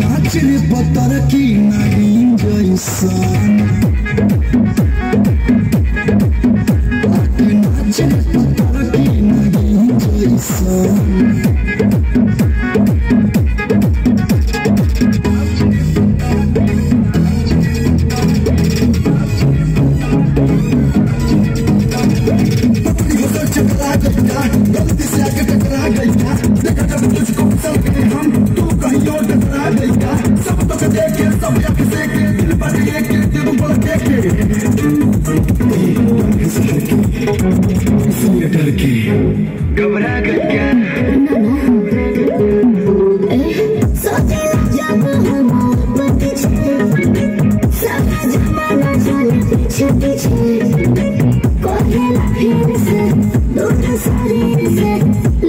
নাচলে পাতার কি নারী জয়সান নাচলে পাতার কি নারী জয়সান गईया गलती से आके टकरा गईया देखा जब तुझको फिसल गए हम तू कहीं और टकरा क्या सब तो के देखे सब या किसे के दिल पर ये के दिल पर देखे इसलिए डर के घबरा गई